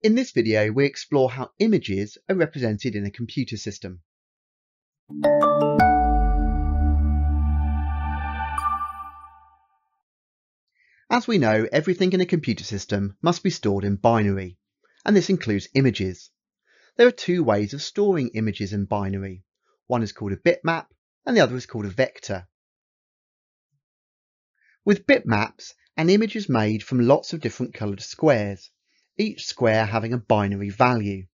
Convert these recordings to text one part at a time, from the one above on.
In this video, we explore how images are represented in a computer system. As we know, everything in a computer system must be stored in binary, and this includes images. There are two ways of storing images in binary. One is called a bitmap, and the other is called a vector. With bitmaps, an image is made from lots of different coloured squares, each square having a binary value.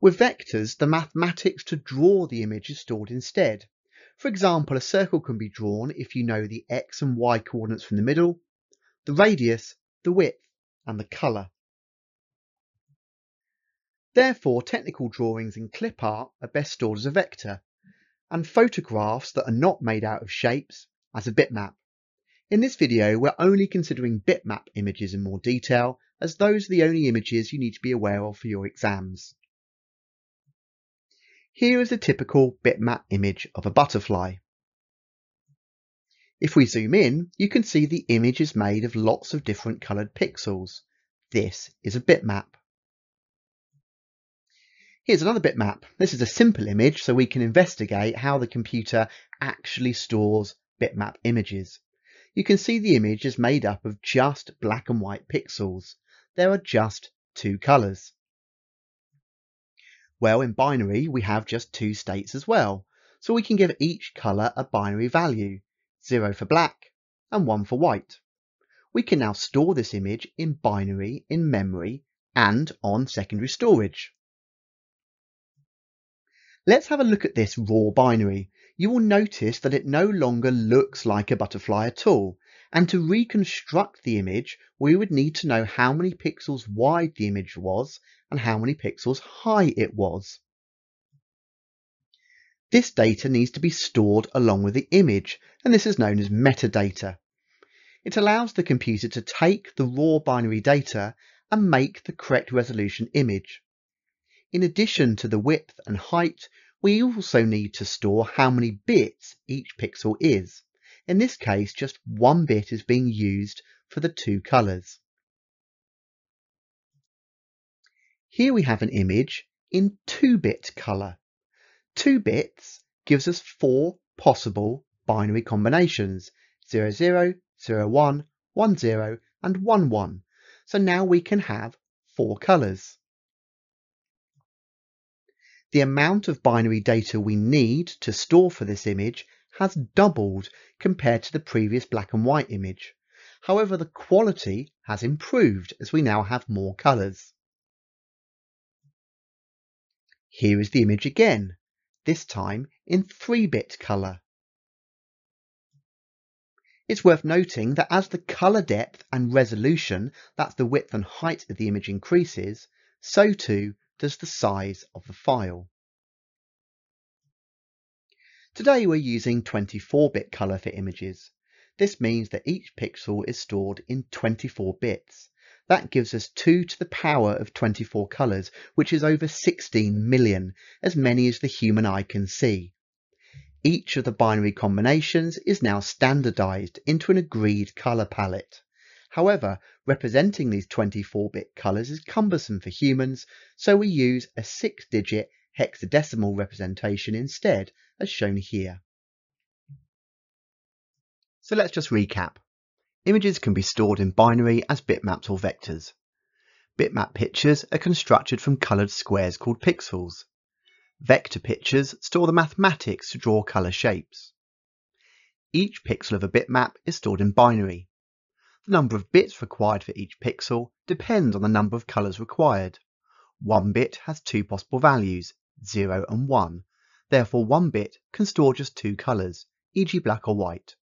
With vectors, the mathematics to draw the image is stored instead. For example, a circle can be drawn if you know the x and y coordinates from the middle, the radius, the width, and the colour. Therefore, technical drawings in clip art are best stored as a vector, and photographs that are not made out of shapes as a bitmap. In this video, we're only considering bitmap images in more detail, as those are the only images you need to be aware of for your exams. Here is a typical bitmap image of a butterfly. If we zoom in, you can see the image is made of lots of different coloured pixels. This is a bitmap. Here's another bitmap. This is a simple image so we can investigate how the computer actually stores bitmap images. You can see the image is made up of just black and white pixels. There are just two colours. Well, in binary, we have just two states as well, so we can give each colour a binary value, 0 for black and 1 for white. We can now store this image in binary in memory and on secondary storage. Let's have a look at this raw binary. You will notice that it no longer looks like a butterfly at all, and to reconstruct the image, we would need to know how many pixels wide the image was and how many pixels high it was. This data needs to be stored along with the image, and this is known as metadata. It allows the computer to take the raw binary data and make the correct resolution image. In addition to the width and height, we also need to store how many bits each pixel is. In this case, just one bit is being used for the two colours. Here we have an image in 2-bit colour. 2 bits gives us four possible binary combinations 00, 01, 10 and 11. So now we can have four colours. The amount of binary data we need to store for this image has doubled compared to the previous black and white image. However, the quality has improved as we now have more colours. Here is the image again, this time in 3-bit colour. It's worth noting that as the colour depth and resolution, that's the width and height of the image increases, so too does the size of the file. Today we're using 24-bit color for images. This means that each pixel is stored in 24 bits. That gives us 2 to the power of 24 colors, which is over 16 million, as many as the human eye can see. Each of the binary combinations is now standardized into an agreed color palette. However, representing these 24-bit colors is cumbersome for humans, so we use a 6-digit hexadecimal representation instead, as shown here. So let's just recap. Images can be stored in binary as bitmaps or vectors. Bitmap pictures are constructed from coloured squares called pixels. Vector pictures store the mathematics to draw colour shapes. Each pixel of a bitmap is stored in binary. The number of bits required for each pixel depends on the number of colours required. One bit has two possible values, 0 and 1. Therefore, one bit can store just two colours, e.g. black or white.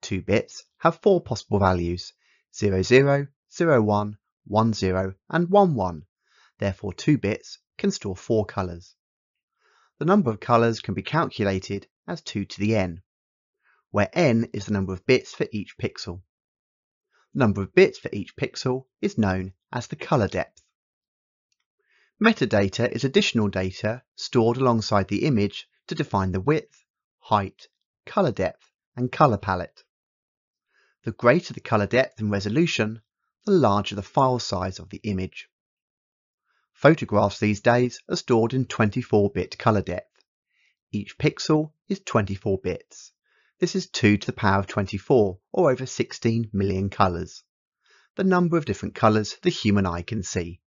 Two bits have four possible values, 00, 01, 10 and 11. Therefore, two bits can store four colours. The number of colours can be calculated as 2 to the n, where n is the number of bits for each pixel. Number of bits for each pixel is known as the colour depth. Metadata is additional data stored alongside the image to define the width, height, color depth, and color palette. The greater the color depth and resolution, the larger the file size of the image. Photographs these days are stored in 24-bit color depth. Each pixel is 24 bits. This is 2 to the power of 24, or over 16 million colors. The number of different colors the human eye can see.